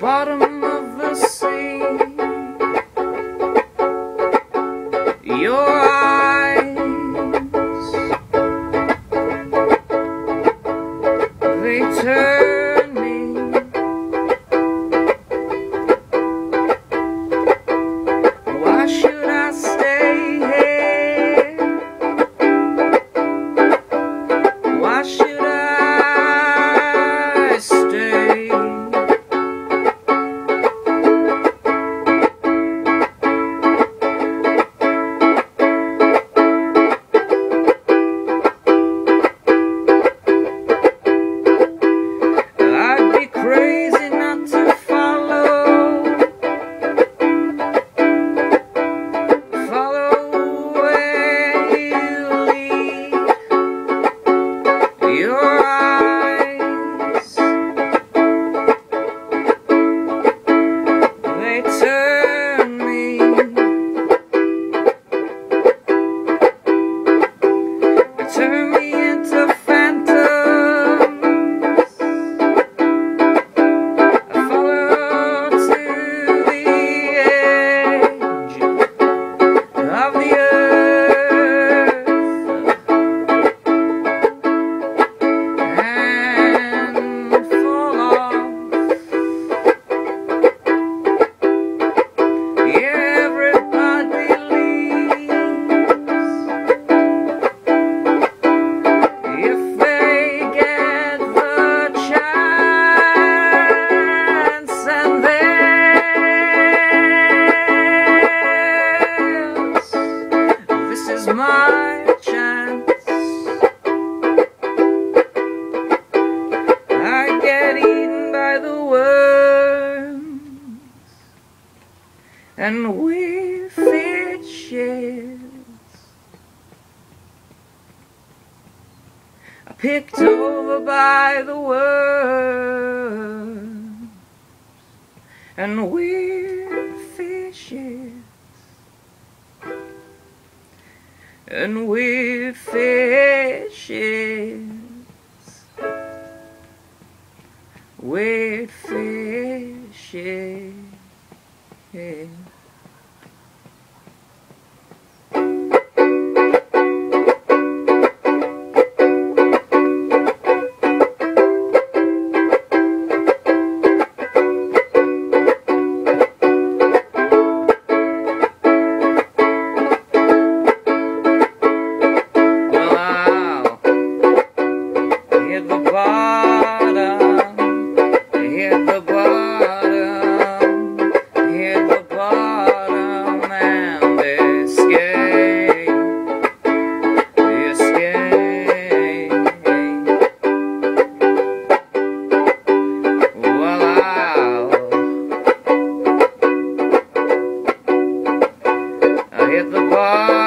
bottom of the sea Your eyes They turn me Why should I stay here? Why should my chance. I get eaten by the worms and with fishes. I picked over by the worms and with fishes. and with fishes, with fishes. Bye.